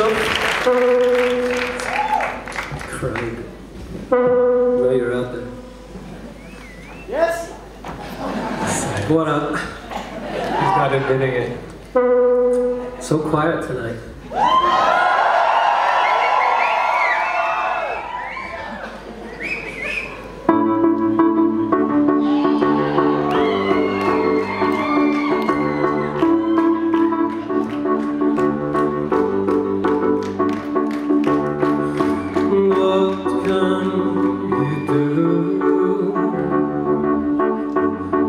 up. Craig. Know you're out there. Yes? What up? He's not admitting it. So quiet tonight.